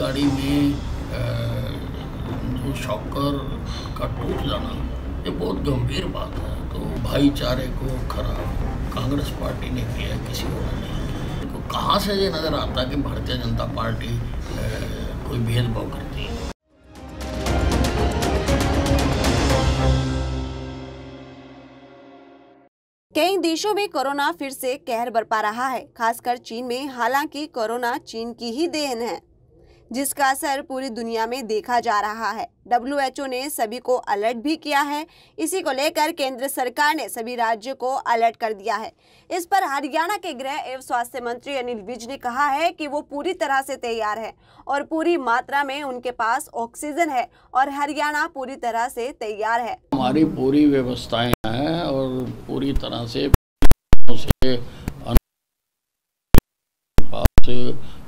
गाड़ी में जो शॉकर का टूट जाना, ये बहुत गंभीर बात है। तो भाईचारे को खराब कांग्रेस पार्टी ने किया किसी और ने नहीं तो कहाँ से ये नज़र आता कि भारतीय जनता पार्टी कोई भेदभाव करती है? कई देशों में कोरोना फिर से कहर बरपा रहा है, खासकर चीन में। हालाँकि कोरोना चीन की ही देन है। जिसका असर पूरी दुनिया में देखा जा रहा है। डब्ल्यूएचओ ने सभी को अलर्ट भी किया है। इसी को लेकर केंद्र सरकार ने सभी राज्यों को अलर्ट कर दिया है। इस पर हरियाणा के गृह एवं स्वास्थ्य मंत्री अनिल विज ने कहा है कि वो पूरी तरह से तैयार है और पूरी मात्रा में उनके पास ऑक्सीजन है और हरियाणा पूरी तरह से तैयार है। हमारी पूरी व्यवस्थाएँ हैं और पूरी तरह से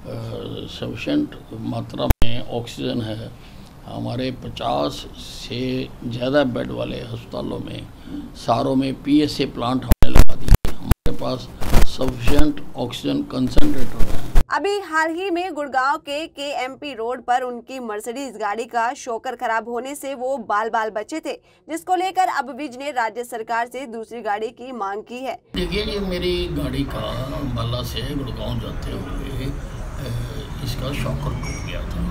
सफिशेंट मात्रा में ऑक्सीजन है। हमारे 50 से ज़्यादा बेड वाले अस्पतालों में सारों में पीएसए प्लांट हमने लगा दिए हमारे पास सफिशेंट ऑक्सीजन कंसनट्रेटर हैं। अभी हाल ही में गुड़गांव के के रोड पर उनकी मर्सिडीज गाड़ी का शोकर खराब होने से वो बाल बाल बचे थे जिसको लेकर अब विज ने राज्य सरकार से दूसरी गाड़ी की मांग की है। देखिए ये मेरी गाड़ी का अम्बाला से गुड़गांव जाते हुए इसका शॉकर टूट गया था।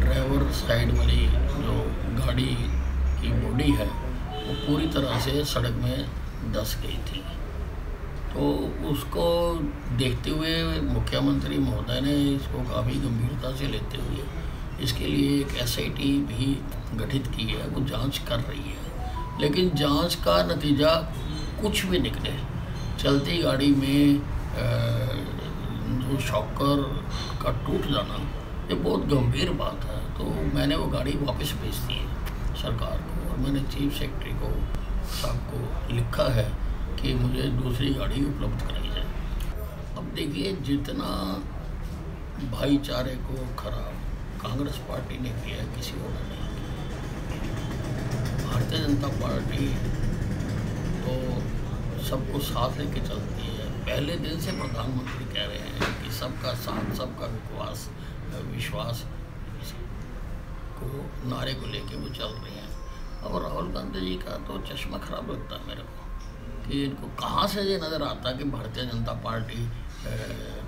ड्राइवर साइड वाली जो गाड़ी की बॉडी है वो पूरी तरह से सड़क में धस गई थी। तो उसको देखते हुए मुख्यमंत्री महोदय ने इसको काफ़ी गंभीरता से लेते हुए इसके लिए एक एसआईटी भी गठित की है वो जाँच कर रही है। लेकिन जाँच का नतीजा कुछ भी निकले। चलती गाड़ी में अ, जो शॉकर का टूट जाना, ये बहुत गंभीर बात है। तो मैंने वो गाड़ी वापस भेज दी है सरकार को और मैंने चीफ सेक्रेटरी को, साहब को लिखा है कि मुझे दूसरी गाड़ी उपलब्ध कराई जाए। अब देखिए, जितना भाईचारे को खराब कांग्रेस पार्टी ने किया है, किसी और नहीं भारतीय जनता पार्टी तो सबको साथ लेके चलती है। पहले दिन से प्रधानमंत्री कह रहे हैं कि सबका साथ, सबका विश्वास विश्वास को नारे को लेके वो चल रहे हैं। और राहुल गांधी जी का तो चश्मा खराब लगता है मेरे को, कि इनको कहाँ से ये नज़र आता कि भारतीय जनता पार्टी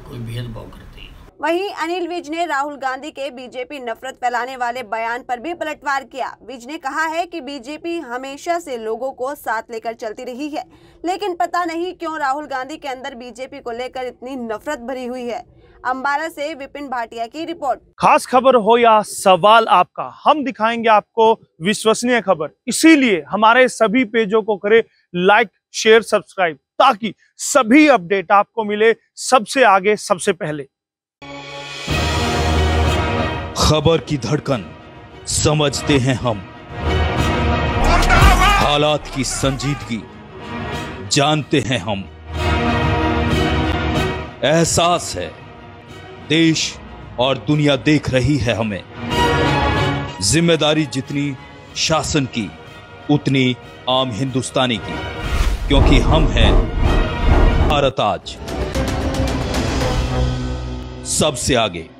कोई भेदभाव करती है? वहीं अनिल विज ने राहुल गांधी के बीजेपी नफरत फैलाने वाले बयान पर भी पलटवार किया। विज ने कहा है कि बीजेपी हमेशा से लोगों को साथ लेकर चलती रही है, लेकिन पता नहीं क्यों राहुल गांधी के अंदर बीजेपी को लेकर इतनी नफरत भरी हुई है। अंबाला से विपिन भाटिया की रिपोर्ट। खास खबर हो या सवाल आपका, हम दिखाएँगे आपको विश्वसनीय खबर। इसीलिए हमारे सभी पेजों को करे लाइक, शेयर, सब्सक्राइब, ताकि सभी अपडेट आपको मिले सबसे आगे, सबसे पहले। खबर की धड़कन समझते हैं हम। हालात की संजीदगी जानते हैं हम। एहसास है, देश और दुनिया देख रही है हमें। ज़िम्मेदारी जितनी शासन की, उतनी आम हिंदुस्तानी की, क्योंकि हम हैं भारत आज। सबसे आगे।